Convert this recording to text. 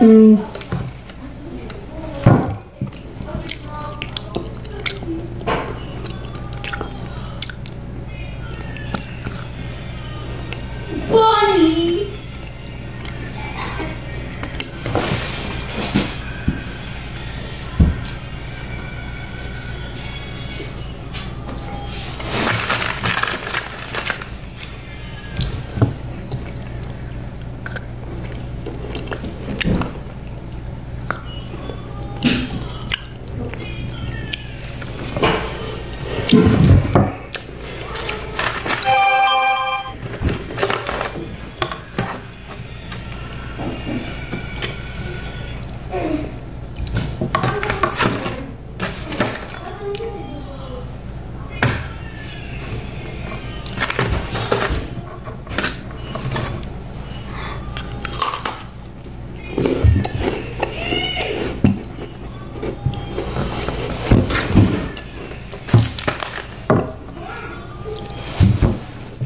嗯。